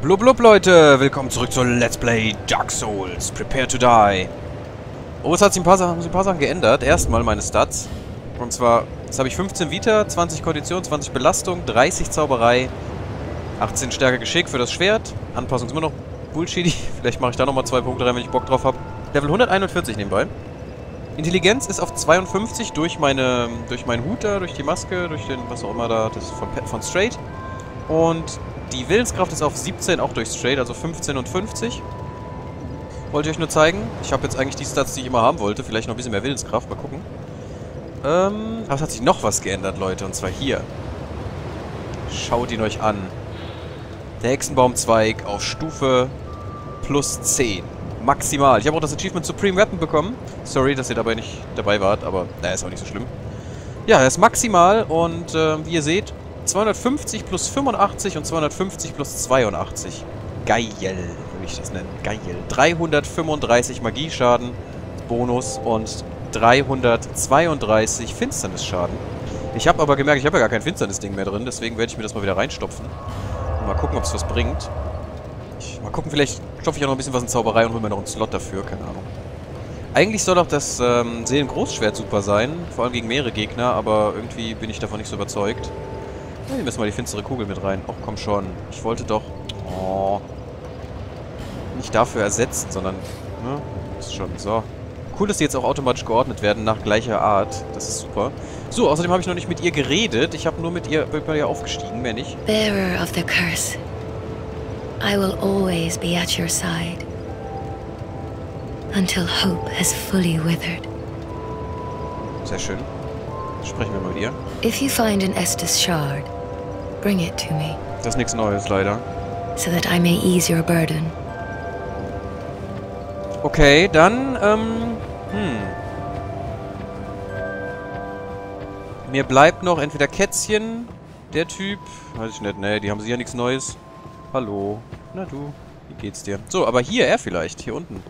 Blub blub Leute, willkommen zurück zu Let's Play Dark Souls. Prepare to die. Oh, es hat sich ein paar, Sachen, ein paar Sachen geändert. Erstmal meine Stats. Und zwar, jetzt habe ich 15 Vita, 20 Kondition, 20 Belastung, 30 Zauberei, 18 Stärke Geschick für das Schwert. Anpassung ist immer noch bullshitty. Vielleicht mache ich da nochmal zwei Punkte rein, wenn ich Bock drauf habe. Level 141 nebenbei. Intelligenz ist auf 52 durch meine durch meinen Hut da, durch die Maske, durch den, was auch immer da, das ist von, von Straight. Und die Willenskraft ist auf 17, auch durch Straight, also 15 und 50. Wollte ich euch nur zeigen. Ich habe jetzt eigentlich die Stats, die ich immer haben wollte. Vielleicht noch ein bisschen mehr Willenskraft, mal gucken. Ähm, aber es hat sich noch was geändert, Leute, und zwar hier. Schaut ihn euch an. Der Hexenbaumzweig auf Stufe plus 10 maximal. Ich habe auch das Achievement Supreme Weapon bekommen. Sorry, dass ihr dabei nicht dabei wart, aber naja, ist auch nicht so schlimm. Ja, er ist maximal und äh, wie ihr seht, 250 plus 85 und 250 plus 82. Geil, würde ich das nennen. Geil. 335 Magieschaden, Bonus und 332 Finsternisschaden. Ich habe aber gemerkt, ich habe ja gar kein Finsternis-Ding mehr drin, deswegen werde ich mir das mal wieder reinstopfen. Und mal gucken, ob es was bringt. Ich, mal gucken, vielleicht stopfe ich auch noch ein bisschen was in Zauberei und hole mir noch einen Slot dafür, keine Ahnung. Eigentlich soll auch das ähm, Seelengroßschwert super sein, vor allem gegen mehrere Gegner, aber irgendwie bin ich davon nicht so überzeugt. Ja, hier müssen wir die finstere Kugel mit rein. Ach, komm schon. Ich wollte doch... Oh. Nicht dafür ersetzen, sondern... Ne? Ist schon so. Cool, dass die jetzt auch automatisch geordnet werden nach gleicher Art. Das ist super. So, außerdem habe ich noch nicht mit ihr geredet. Ich habe nur mit ihr, bin bei ihr aufgestiegen, mehr nicht. Bearer of the curse. I will always be at your side. Until hope has fully withered. Sehr schön. Sprechen wir mal mit ihr. If you find an Estus shard, bring it to me, Das ist nichts Neues, leider. so that I may ease your burden. Okay, dann, ähm, hm. Mir bleibt noch entweder Kätzchen, der Typ, weiß ich nicht, ne, die haben sicher nichts Neues. Hallo. Na du, wie geht's dir? So, aber hier, er vielleicht, hier unten.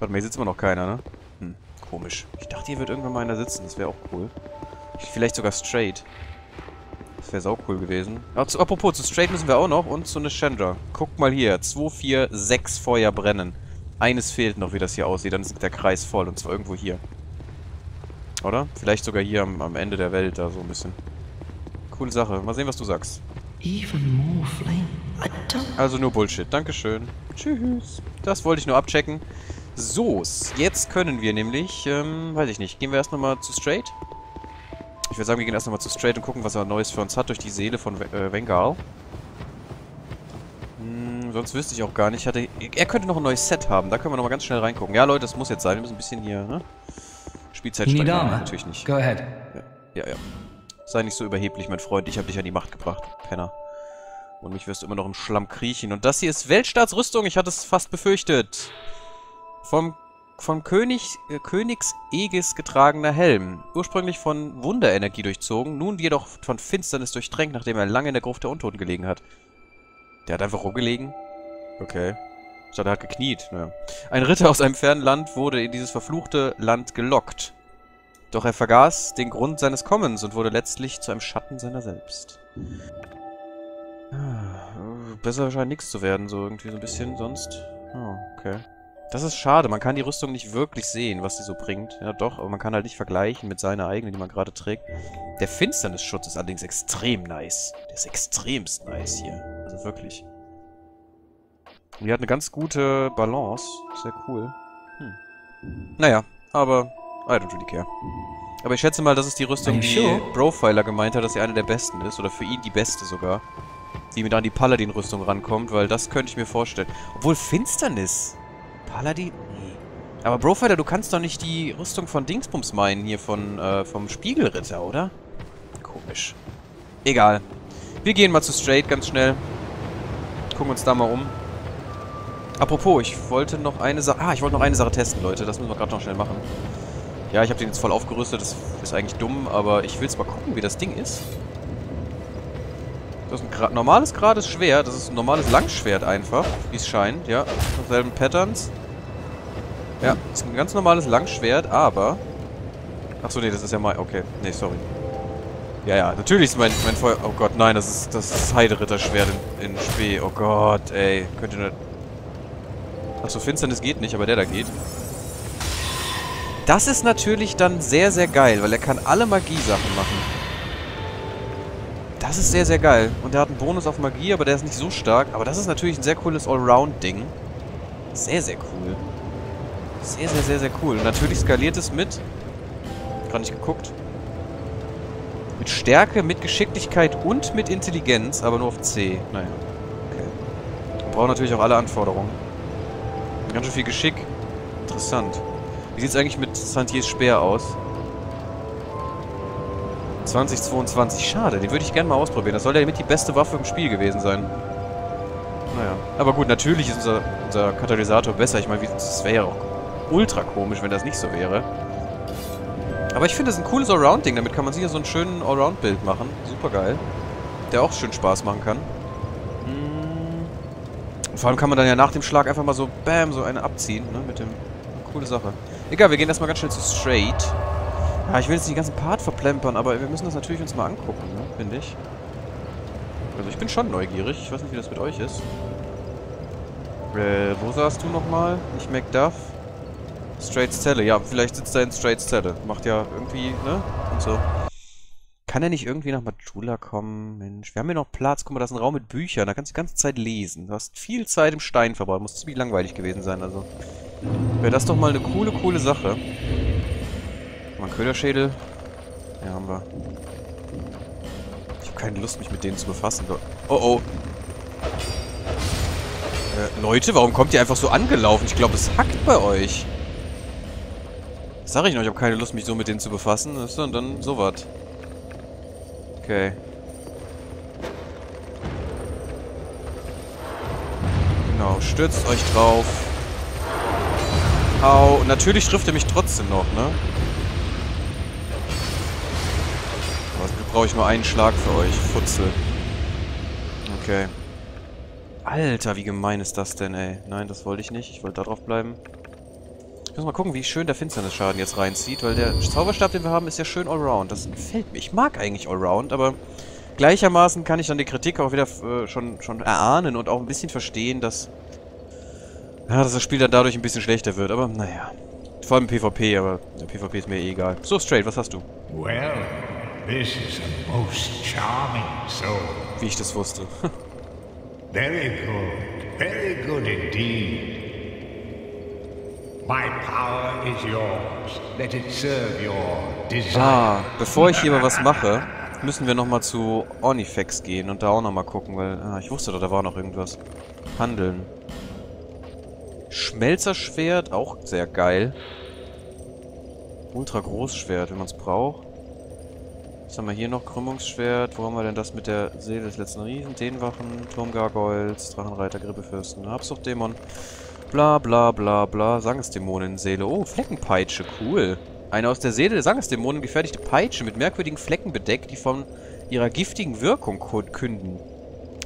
Warte mal, hier sitzt immer noch keiner, ne? Hm, komisch. Ich dachte, hier wird irgendwann mal einer sitzen, das wäre auch cool. Vielleicht sogar straight. Das wäre sau cool gewesen. Aber zu, apropos, zu straight müssen wir auch noch und zu eine Chandra. Guckt mal hier, 2, 4, 6 Feuer brennen. Eines fehlt noch, wie das hier aussieht. Dann ist der Kreis voll. Und zwar irgendwo hier. Oder? Vielleicht sogar hier am, am Ende der Welt, da so ein bisschen. Coole Sache. Mal sehen, was du sagst. Also nur Bullshit. Dankeschön. Tschüss. Das wollte ich nur abchecken. So, jetzt können wir nämlich, ähm, weiß ich nicht. Gehen wir erst nochmal zu Straight? Ich würde sagen, wir gehen erst nochmal zu Straight und gucken, was er Neues für uns hat durch die Seele von äh, Vengal. Hm, sonst wüsste ich auch gar nicht. Hatte, er könnte noch ein neues Set haben. Da können wir nochmal ganz schnell reingucken. Ja, Leute, das muss jetzt sein. Wir müssen ein bisschen hier, ne? Spielzeit armor? Natürlich nicht. Go ahead. Ja, ja, ja. Sei nicht so überheblich, mein Freund. Ich habe dich an die Macht gebracht, Penner. Und mich wirst du immer noch im Schlamm kriechen. Und das hier ist Weltstaatsrüstung. Ich hatte es fast befürchtet. Vom, vom König, äh, Königs Aegis getragener Helm. Ursprünglich von Wunderenergie durchzogen, nun jedoch von Finsternis durchtränkt, nachdem er lange in der Gruft der Untoten gelegen hat. Der hat einfach rumgelegen? Okay. Dachte, er hat gekniet. Naja. Ein Ritter aus einem fernen Land wurde in dieses verfluchte Land gelockt. Doch er vergaß den Grund seines Kommens und wurde letztlich zu einem Schatten seiner selbst. Ah, Besser scheint nichts zu werden, so irgendwie so ein bisschen sonst. Oh, okay. Das ist schade, man kann die Rüstung nicht wirklich sehen, was sie so bringt. Ja doch, aber man kann halt nicht vergleichen mit seiner eigenen, die man gerade trägt. Der Finsternisschutz ist allerdings extrem nice. Der ist extremst nice hier. Also wirklich. Und die hat eine ganz gute Balance. Sehr cool. Hm. Naja, aber I don't really care. Aber ich schätze mal, das ist die Rüstung, die sure? Profiler gemeint hat, dass sie eine der besten ist. Oder für ihn die beste sogar. Die mit an die Paladin-Rüstung rankommt, weil das könnte ich mir vorstellen. Obwohl Finsternis. Paladin? Nee. Aber Profiler, du kannst doch nicht die Rüstung von Dingsbums meinen, hier von, äh, vom Spiegelritter, oder? Komisch. Egal. Wir gehen mal zu Straight ganz schnell. Gucken uns da mal um. Apropos, ich wollte noch eine Sache... Ah, ich wollte noch eine Sache testen, Leute. Das müssen wir gerade noch schnell machen. Ja, ich habe den jetzt voll aufgerüstet. Das ist eigentlich dumm, aber ich will jetzt mal gucken, wie das Ding ist. Das ist ein gra normales, gerades Schwert. Das ist ein normales Langschwert einfach, wie es scheint. Ja, selben Patterns. Ja, ist ein ganz normales Langschwert, aber... Achso, nee, das ist ja mein... Okay, nee, sorry. Ja, ja, natürlich ist mein, mein Feuer... Oh Gott, nein, das ist das ist Heideritterschwert in, in Spee. Oh Gott, ey. Könnt ihr nicht... Achso, Finsternis geht nicht, aber der da geht. Das ist natürlich dann sehr, sehr geil, weil er kann alle Magie-Sachen machen. Das ist sehr, sehr geil. Und der hat einen Bonus auf Magie, aber der ist nicht so stark. Aber das ist natürlich ein sehr cooles Allround-Ding. Sehr, sehr cool. Sehr, sehr, sehr, sehr cool. Und natürlich skaliert es mit... Gerade nicht geguckt. Mit Stärke, mit Geschicklichkeit und mit Intelligenz, aber nur auf C. Naja. Okay. Wir brauchen natürlich auch alle Anforderungen. Ganz schön viel Geschick. Interessant. Wie sieht es eigentlich mit Santiers Speer aus? 2022. Schade, den würde ich gerne mal ausprobieren. Das soll ja mit die beste Waffe im Spiel gewesen sein. Naja. Aber gut, natürlich ist unser, unser Katalysator besser. Ich meine, das wäre ja auch ultra komisch, wenn das nicht so wäre. Aber ich finde, ist ein cooles Allround-Ding. Damit kann man sicher so einen schönen Allround-Bild machen. Super geil. Der auch schön Spaß machen kann. Und vor allem kann man dann ja nach dem Schlag einfach mal so, bam, so eine abziehen, ne, mit dem... Coole Sache. Egal, wir gehen erstmal ganz schnell zu Straight. Ja, ich will jetzt nicht den ganzen Part verplempern, aber wir müssen das natürlich uns mal angucken, ne, finde ich. Also ich bin schon neugierig. Ich weiß nicht, wie das mit euch ist. Äh, wo saßt du nochmal? Nicht MacDuff? Straits Zelle. Ja, vielleicht sitzt er in Straits Zelle. Macht ja irgendwie, ne? Und so. Kann er nicht irgendwie nach Majula kommen? Mensch, wir haben hier noch Platz. Guck mal, das ist ein Raum mit Büchern. Da kannst du die ganze Zeit lesen. Du hast viel Zeit im Stein verbracht. Muss ziemlich langweilig gewesen sein, also. Wäre das doch mal eine coole, coole Sache. Mal ein Köderschädel. Ja, haben wir. Ich habe keine Lust, mich mit denen zu befassen. Oh, oh. Äh, Leute, warum kommt ihr einfach so angelaufen? Ich glaube, es hackt bei euch. Sag ich noch, ich habe keine Lust, mich so mit denen zu befassen. Und dann sowas. Okay. Genau, stürzt euch drauf. Au, natürlich trifft er mich trotzdem noch, ne? Aber brauche ich nur einen Schlag für euch, Futzel. Okay. Alter, wie gemein ist das denn, ey? Nein, das wollte ich nicht. Ich wollte da drauf bleiben. Ich muss mal gucken, wie schön der Finsternis-Schaden jetzt reinzieht, weil der Zauberstab, den wir haben, ist ja schön Allround. Das gefällt mir. Ich mag eigentlich Allround, aber gleichermaßen kann ich dann die Kritik auch wieder äh, schon, schon erahnen und auch ein bisschen verstehen, dass, ja, dass das Spiel dann dadurch ein bisschen schlechter wird. Aber naja, vor allem PvP, aber der PvP ist mir eh egal. So, Straight, was hast du? Well, this is a most charming soul. Wie ich das wusste. very good, very good indeed. My power is yours. Let it serve your desire. Ah, bevor ich hier mal was mache, müssen wir nochmal zu Ornifex gehen und da auch nochmal gucken, weil... Ah, ich wusste doch, da war noch irgendwas. Handeln. Schmelzerschwert, auch sehr geil. Ultra Großschwert, wenn man es braucht. Was haben wir hier noch? Krümmungsschwert. Wo haben wir denn das mit der Seele des letzten Riesen? Denwachen, Turmgargoyles, Drachenreiter, Grippefürsten, Habsuchtdämon. Bla bla bla bla. Sangesdämonenseele. Oh, Fleckenpeitsche. Cool. Eine aus der Seele der Sangesdämonen gefertigte Peitsche mit merkwürdigen Flecken bedeckt, die von ihrer giftigen Wirkung künden.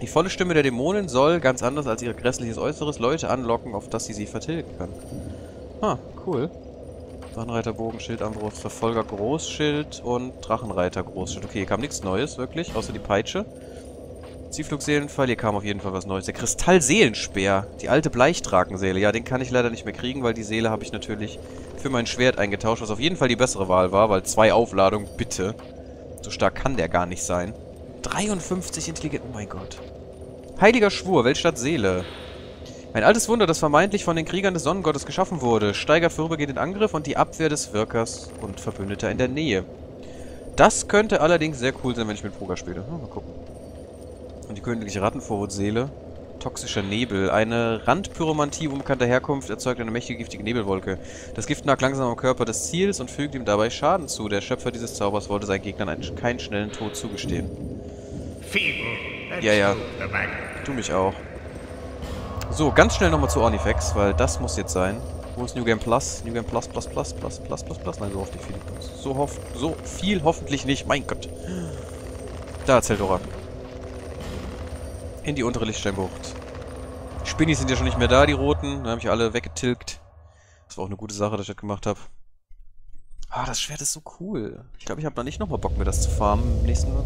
Die volle Stimme der Dämonen soll, ganz anders als ihr grässliches Äußeres, Leute anlocken, auf dass sie sie vertilgen kann. Ah, cool. Drachenreiter, Bogenschild, Verfolger, Großschild und Drachenreiter, Großschild. Okay, hier kam nichts Neues, wirklich, außer die Peitsche. Ziehflugseelenfall, hier kam auf jeden Fall was Neues. Der Kristallseelenspeer, die alte Bleichtrakenseele. Ja, den kann ich leider nicht mehr kriegen, weil die Seele habe ich natürlich für mein Schwert eingetauscht, was auf jeden Fall die bessere Wahl war, weil zwei Aufladungen, bitte. So stark kann der gar nicht sein. 53 intelligent, oh mein Gott. Heiliger Schwur, Weltstadt Seele. Ein altes Wunder, das vermeintlich von den Kriegern des Sonnengottes geschaffen wurde, steigert vorübergehend den Angriff und die Abwehr des Wirkers und Verbündeter in der Nähe. Das könnte allerdings sehr cool sein, wenn ich mit Proga spiele. Mal gucken. Und die königliche Rattenvorwurtseele. Toxischer Nebel. Eine Randpyromantie unbekannter Herkunft erzeugt eine mächtige giftige Nebelwolke. Das Gift nagt langsam am Körper des Ziels und fügt ihm dabei Schaden zu. Der Schöpfer dieses Zaubers wollte seinen Gegnern einen, keinen schnellen Tod zugestehen. Ja, ja. Tu mich auch. So, ganz schnell nochmal zu Ornifex, weil das muss jetzt sein. Wo ist New Game Plus? New Game Plus, Plus, Plus, Plus, Plus, Plus, Plus. Nein, so hoffentlich viel. So, hoff so viel hoffentlich nicht. Mein Gott. Da Dora in die untere Lichtsteinbucht. Spinnis sind ja schon nicht mehr da, die roten. Da habe ich alle weggetilgt. Das war auch eine gute Sache, dass ich das gemacht habe. Ah, das Schwert ist so cool. Ich glaube, ich habe da nicht nochmal Bock, mir das zu farmen im nächsten Mal.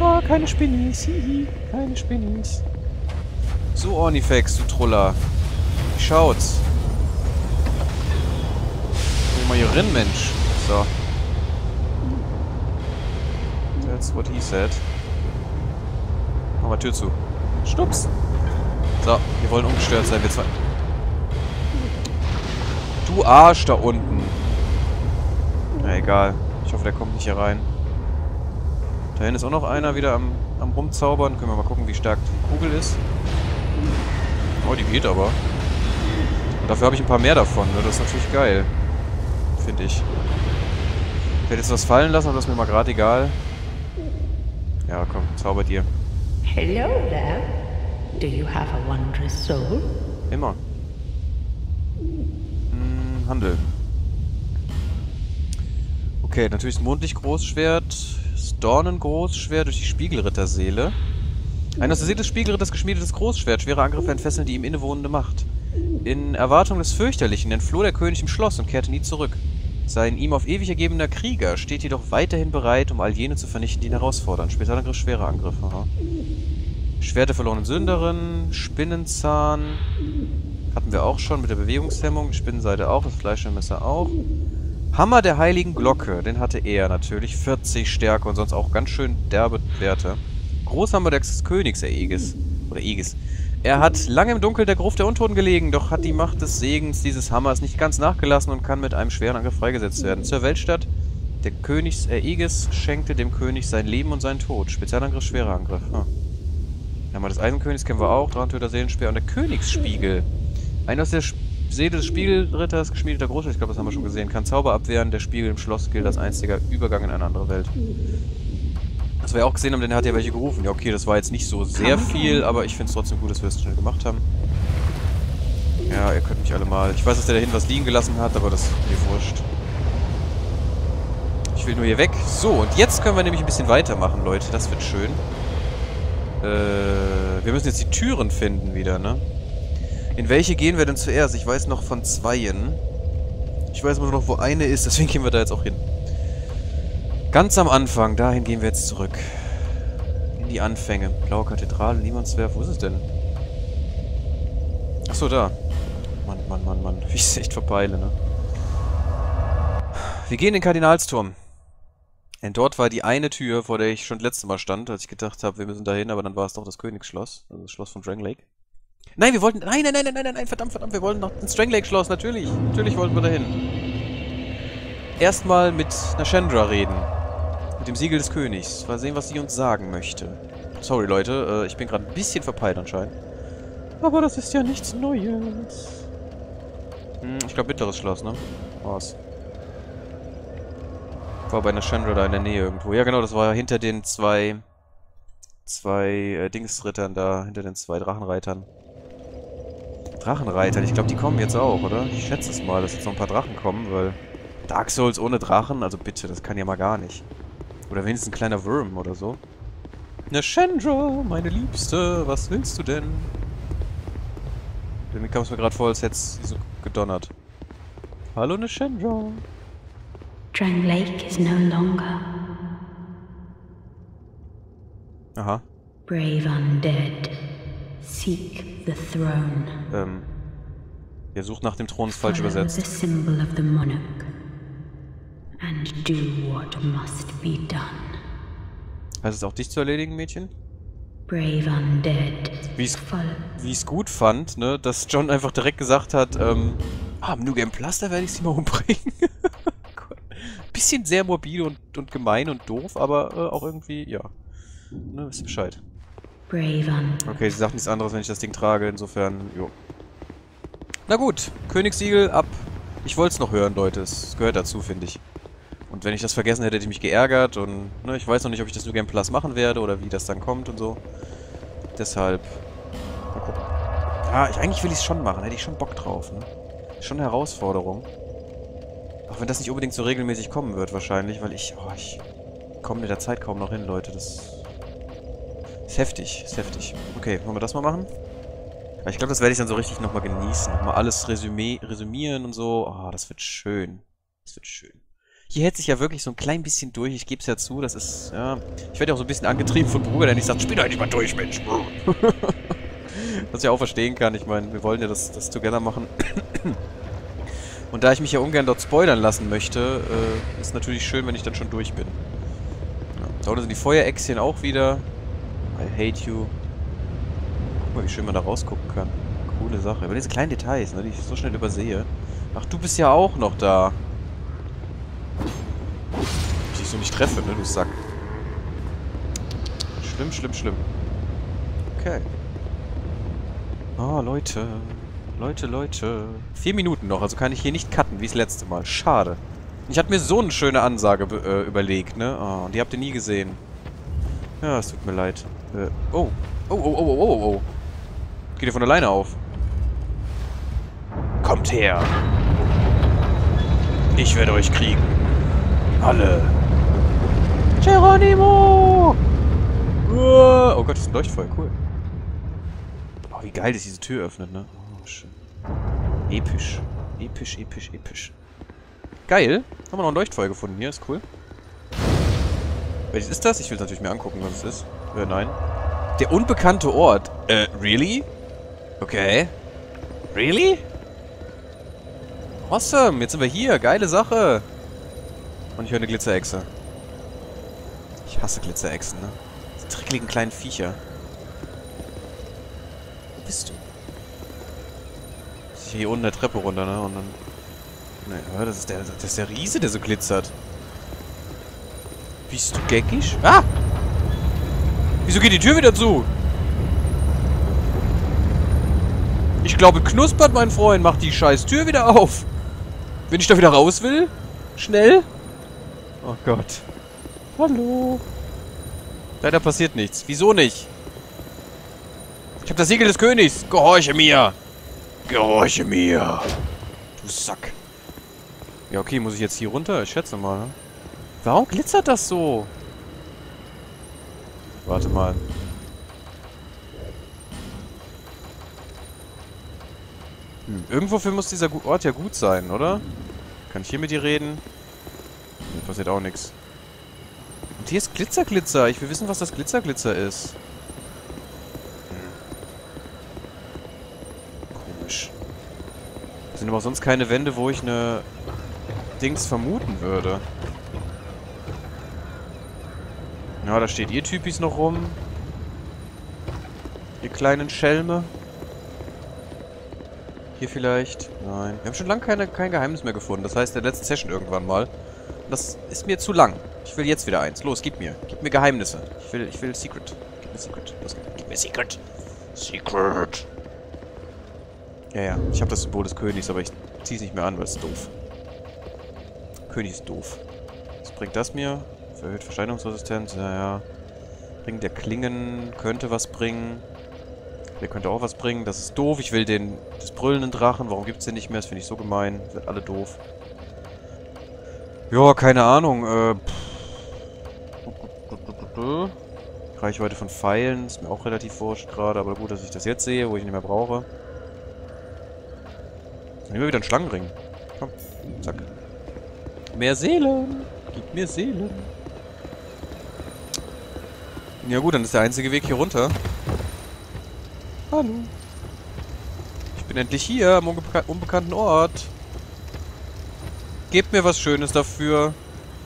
Ah, keine Spinnis. Hihi, keine Spinnis. So, Ornifex, du Troller. Schaut's? Geh mal hier rein, Mensch. So. That's what he said. Mach mal Tür zu. Stups. So, wir wollen ungestört sein, wir zwei. Du Arsch da unten. Na egal. Ich hoffe, der kommt nicht hier rein. Da hinten ist auch noch einer wieder am, am rumzaubern. Können wir mal gucken, wie stark die Kugel ist. Oh, die geht aber. Und dafür habe ich ein paar mehr davon. Ne? Das ist natürlich geil. Finde ich. Ich werde jetzt was fallen lassen, aber das ist mir mal gerade egal. Ja, komm, zauber dir. Hello there. Do you have a wondrous soul? Immer. Hm, Handel. Okay, natürlich das Mondlicht-Großschwert, das Dornen-Großschwert durch die Spiegelritterseele. Ein aus der Seele des Spiegelritters geschmiedetes Großschwert, schwere Angriffe entfesseln die ihm innewohnende Macht. In Erwartung des Fürchterlichen entfloh der König im Schloss und kehrte nie zurück. Sein ihm auf ewig ergebener Krieger steht jedoch weiterhin bereit, um all jene zu vernichten, die ihn herausfordern. Spezialangriff, schwerer Angriff. Aha. Schwert der verlorenen Sünderin, Spinnenzahn. Hatten wir auch schon mit der Bewegungshemmung. Spinnenseite auch, das Fleischmesser auch. Hammer der heiligen Glocke, den hatte er natürlich. 40 Stärke und sonst auch ganz schön derbe Werte. Großhammer des Königs, der Aegis. Oder Aegis. Er hat lange im Dunkel der Gruft der Untoten gelegen, doch hat die Macht des Segens dieses Hammers nicht ganz nachgelassen und kann mit einem schweren Angriff freigesetzt werden. Zur Weltstadt. Der König äh, Aegis schenkte dem König sein Leben und seinen Tod. Spezialangriff, schwerer Angriff. Hm. Hammer des Eisenkönigs kennen wir auch. Drachentöter, Seelenspeer und der Königsspiegel. Ein aus der Seele des Spiegelritters geschmiedeter Großschwert, ich glaube, das haben wir schon gesehen, kann Zauber abwehren. Der Spiegel im Schloss gilt als einziger Übergang in eine andere Welt. Was wir ja auch gesehen haben, denn der hat ja welche gerufen. Ja, okay, das war jetzt nicht so sehr viel, aber ich finde es trotzdem gut, dass wir es schnell gemacht haben. Ja, ihr könnt mich alle mal... Ich weiß, dass der da hinten was liegen gelassen hat, aber das ist mir wurscht. Ich will nur hier weg. So, und jetzt können wir nämlich ein bisschen weitermachen, Leute. Das wird schön. Äh, wir müssen jetzt die Türen finden wieder, ne? In welche gehen wir denn zuerst? Ich weiß noch von zweien. Ich weiß nur noch, wo eine ist, deswegen gehen wir da jetzt auch hin. Ganz am Anfang, dahin gehen wir jetzt zurück. In die Anfänge. Blaue Kathedrale, Niemandswerf, wo ist es denn? Achso, da. Mann, Mann, Mann, Mann. Wie ich es echt verpeile, ne? Wir gehen in den Kardinalsturm. Denn dort war die eine Tür, vor der ich schon das letzte Mal stand, als ich gedacht habe, wir müssen dahin, aber dann war es doch das Königsschloss. Also das Schloss von Dranglake. Nein, wir wollten... Nein, nein, nein, nein, nein, nein, verdammt, verdammt, wir wollten noch ins Dranglake-Schloss, natürlich. Natürlich wollten wir dahin. Erstmal mit Nashendra reden. Mit dem Siegel des Königs. Mal sehen, was sie uns sagen möchte. Sorry, Leute, äh, ich bin gerade ein bisschen verpeilt anscheinend. Aber das ist ja nichts Neues. Hm, ich glaube, mittleres Schloss, ne? War's. War bei Nashendra da in der Nähe irgendwo. Ja, genau, das war hinter den zwei... Zwei äh, Dingsrittern da, hinter den zwei Drachenreitern. Drachenreitern, ich glaube, die kommen jetzt auch, oder? Ich schätze es mal, dass jetzt noch ein paar Drachen kommen, weil... Dark Souls ohne Drachen? Also bitte, das kann ja mal gar nicht. Oder wenigstens ein kleiner Wurm oder so. Nashendra, meine Liebste, was willst du denn? Damit kam es mir gerade vor, als hätte sie so gedonnert. Hallo Nashendra. Drang Lake is no longer. Aha. Brave undead, seek the throne. Ähm. Der sucht nach dem Thron ist falsch Follow übersetzt. the symbol of the monarch. And do what must be done. Heißt es auch dich zu erledigen, Mädchen? Brave undead, Wie es wie ich's gut fand, ne, dass John einfach direkt gesagt hat, ähm, ah, im New Game Plus, da werde ich sie mal umbringen. Bisschen sehr morbide und, und gemein und doof, aber äh, auch irgendwie, ja. Ne, wisst ihr Bescheid. Okay, sie sagt nichts anderes, wenn ich das Ding trage, insofern, jo. Na gut, Königssiegel ab. Ich wollte es noch hören, Leute, es gehört dazu, finde ich. Und wenn ich das vergessen hätte, hätte ich mich geärgert und ne, ich weiß noch nicht, ob ich das New Game Plus machen werde oder wie das dann kommt und so. Deshalb, mal gucken. Ja, ich, eigentlich will ich es schon machen, hätte ich schon Bock drauf, ne? Schon eine Herausforderung. Auch wenn das nicht unbedingt so regelmäßig kommen wird wahrscheinlich, weil ich, oh, ich komme mit der Zeit kaum noch hin, Leute. Das ist heftig, ist heftig. Okay, wollen wir das mal machen? Ich glaube, das werde ich dann so richtig nochmal genießen. Nochmal alles resümee, resümieren und so. Oh, das wird schön. Das wird schön. Hier hält sich ja wirklich so ein klein bisschen durch. Ich gebe es ja zu, das ist, ja... Ich werde ja auch so ein bisschen angetrieben von Bruder, der nicht sagt, spiel doch nicht mal durch, Mensch. Was ich auch verstehen kann. Ich meine, wir wollen ja das, das together machen. Und da ich mich ja ungern dort spoilern lassen möchte, äh, ist natürlich schön, wenn ich dann schon durch bin. Ja, da unten sind die Feueräxchen auch wieder. I hate you. Guck mal, wie schön man da rausgucken kann. Coole Sache. Aber diese kleinen Details, ne, die ich so schnell übersehe. Ach, du bist ja auch noch da. Ich dich so nicht treffe, ne, du Sack. Schlimm, schlimm, schlimm. Okay. Oh, Leute. Leute, Leute. Vier Minuten noch, also kann ich hier nicht cutten, wie das letzte Mal. Schade. Ich hatte mir so eine schöne Ansage äh, überlegt, ne? Oh, die habt ihr nie gesehen. Ja, es tut mir leid. Äh, oh. Oh, oh, oh, oh, oh, oh. Geht ihr von alleine auf. Kommt her. Ich werde euch kriegen. Alle. Geronimo! Oh Gott, das ist ein Leuchtfeuer, cool. Oh, wie geil das diese Tür öffnet, ne? Schön. Episch. Episch, episch, episch. Geil. Haben wir noch ein Leuchtfeuer gefunden hier, ist cool. Welches ist das? Ich will es natürlich mir angucken, was es ist. Äh, nein. Der unbekannte Ort. Äh, really? Okay. Really? Awesome, jetzt sind wir hier. Geile Sache. Und ich höre eine Glitzerechse. Ich hasse Glitzerechsen, ne? Diese trickligen kleinen Viecher. Wo bist du? Hier unten der Treppe runter, ne? Und dann... Ne, das ist der, das ist der Riese, der so glitzert. Bist du geckisch? Ah! Wieso geht die Tür wieder zu? Ich glaube, knuspert, mein Freund. Mach die scheiß Tür wieder auf. Wenn ich da wieder raus will. Schnell. Oh Gott. Hallo. Leider passiert nichts. Wieso nicht? Ich habe das Siegel des Königs. Gehorche mir. Gehorche mir. Du Sack. Ja, okay. Muss ich jetzt hier runter? Ich schätze mal. Ne? Warum glitzert das so? Warte mal. Hm, irgendwofür muss dieser Ort ja gut sein, oder? Kann ich hier mit dir reden? Hier passiert auch nichts. Und hier ist Glitzerglitzer. Ich will wissen, was das Glitzerglitzer ist. Komisch. Das sind aber sonst keine Wände, wo ich eine Dings vermuten würde. Ja, da steht ihr Typis noch rum. Ihr kleinen Schelme. Hier vielleicht? Nein. Wir haben schon lange keine, kein Geheimnis mehr gefunden. Das heißt, der letzte Session irgendwann mal. Das ist mir zu lang. Ich will jetzt wieder eins. Los, gib mir. Gib mir Geheimnisse. Ich will, ich will Secret. Gib mir Secret. Los, gib mir Secret. Secret. Ja, ja. Ich habe das Symbol des Königs, aber ich ziehe es nicht mehr an, weil es doof. König ist doof. Was bringt das mir? Erhöht Versteinerungsresistenz, ja, ja. Ring der Klingen könnte was bringen. Der könnte auch was bringen. Das ist doof. Ich will den des brüllenden Drachen. Warum gibt es den nicht mehr? Das finde ich so gemein. Sind alle doof. Ja, keine Ahnung. Äh, Reichweite von Pfeilen ist mir auch relativ wurscht gerade. Aber gut, dass ich das jetzt sehe, wo ich ihn nicht mehr brauche. Nehmen wir wieder einen Schlangenring. Komm, zack. Mehr Seelen. Gib mir Seelen. Ja gut, dann ist der einzige Weg hier runter. Hallo. Ich bin endlich hier, am unbe unbekannten Ort. Gebt mir was Schönes dafür.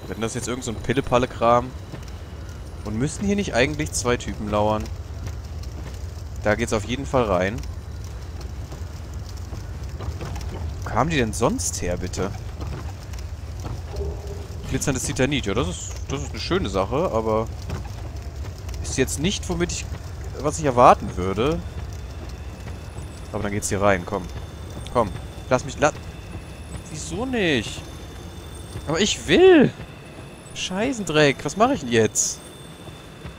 Wenn das jetzt irgend so ein Pille-Palle-Kram. Und müssten hier nicht eigentlich zwei Typen lauern? Da geht's auf jeden Fall rein. Wo kamen die denn sonst her, bitte? Glitzerndes Titanit. Ja, das ist, das ist eine schöne Sache, aber jetzt nicht, womit ich... was ich erwarten würde. Aber dann geht's hier rein, komm. Komm, lass mich... La Wieso nicht? Aber ich will! Scheißendreck, was mache ich denn jetzt?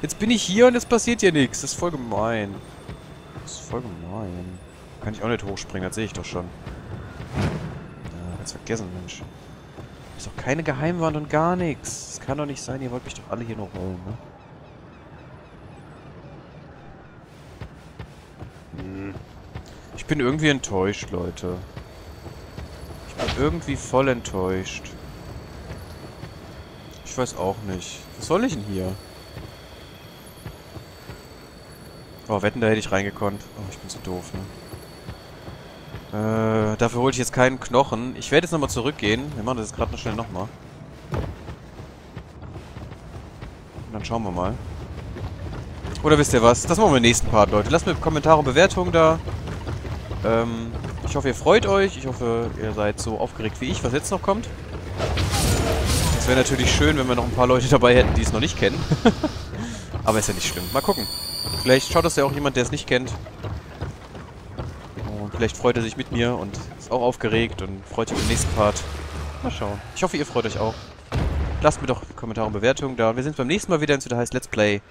Jetzt bin ich hier und es passiert hier nichts. Das ist voll gemein. Das ist voll gemein. Kann ich auch nicht hochspringen, das sehe ich doch schon. Ganz vergessen, Mensch. Ist doch keine Geheimwand und gar nichts. Das kann doch nicht sein, ihr wollt mich doch alle hier nur rollen, ne? bin irgendwie enttäuscht, Leute. Ich bin irgendwie voll enttäuscht. Ich weiß auch nicht. Was soll ich denn hier? Oh, wetten, da hätte ich reingekonnt. Oh, ich bin so doof, ne? Äh, dafür hole ich jetzt keinen Knochen. Ich werde jetzt nochmal zurückgehen. Wir machen das jetzt gerade noch schnell nochmal. Und dann schauen wir mal. Oder wisst ihr was? Das machen wir im nächsten Part, Leute. Lasst mir Kommentare und Bewertungen da. Ähm, ich hoffe, ihr freut euch. Ich hoffe, ihr seid so aufgeregt wie ich, was jetzt noch kommt. Es wäre natürlich schön, wenn wir noch ein paar Leute dabei hätten, die es noch nicht kennen. Aber ist ja nicht schlimm. Mal gucken. Vielleicht schaut das ja auch jemand, der es nicht kennt. Vielleicht freut er sich mit mir und ist auch aufgeregt und freut sich auf den nächsten Part. Mal schauen. Ich hoffe, ihr freut euch auch. Lasst mir doch Kommentare und Bewertungen da. Wir sehen uns beim nächsten Mal wieder, wenn es wieder heißt Let's Play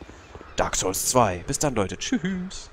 Dark Souls 2. Bis dann, Leute. Tschüss.